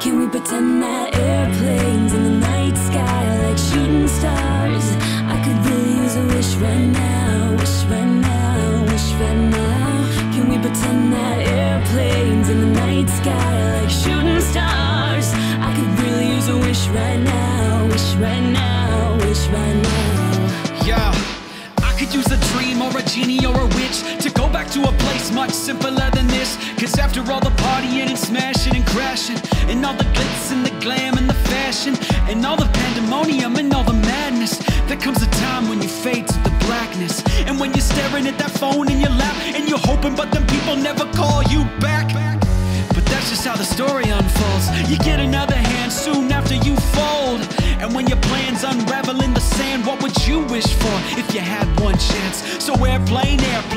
Can we pretend that airplanes in the night sky are like shooting stars? I could really use a wish right now, wish right now, wish right now. Can we pretend that airplanes in the night sky are like shooting stars? I could really use a wish right now, wish right now, wish right now. Yeah, I could use a dream or a genie or a witch to go back to a place much simpler than this. Cause after all the partying and smashing and crashing, and all the glitz and the glam and the fashion, and all the pandemonium and all the madness, there comes a time when you fade to the blackness. And when you're staring at that phone in your lap, and you're hoping, but them people never call you back. But that's just how the story unfolds. You get another hand soon after you fold. And when your plans unravel in the sand, what would you wish for if you had one chance? So, airplane, airplane,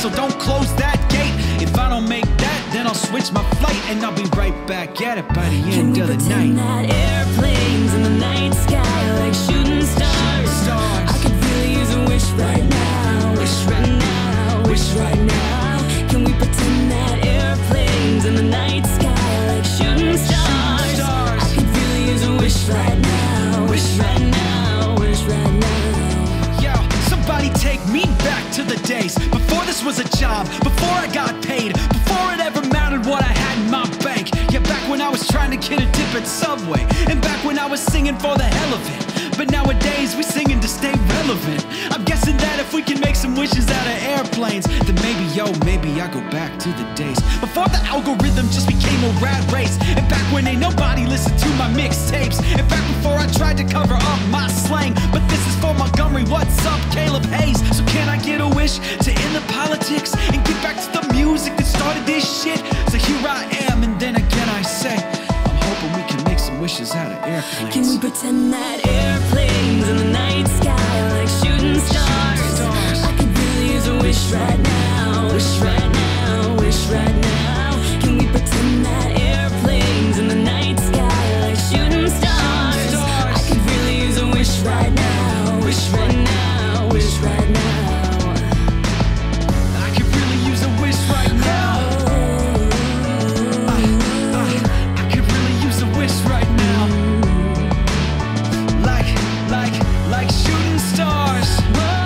so don't close that gate. If I don't make that, then I'll switch my flight and I'll be right back at it by the Can end of the pretend night. that airplanes in the night sky are like shooting stars? Stars. I could really use a wish right now, wish right now, wish right now. Can we pretend that airplanes in the night sky are like shooting stars? stars. I could really use a wish right now, wish right now, wish right now. Yo, somebody take me back to the days before this was a job, before I got paid, before it ever mattered what I had in my bank. Yeah, back when I was trying to get a dip at Subway, and back when I was singing for the hell of it. But nowadays we singing to stay relevant. I'm guessing that if we can make some wishes out of airplanes, then maybe, yo, maybe I go back to the days before the algorithm just became a rat race. And back when ain't nobody listened to my mixtapes. And back before I tried to cover up my slang. But this is for Montgomery, what's up, Caleb Hyles? So can I get a wish politics and get back to the music that started this shit. So here I am, and then again I say, I'm hoping we can make some wishes out of airplanes. Can we pretend that airplanes in the night stars.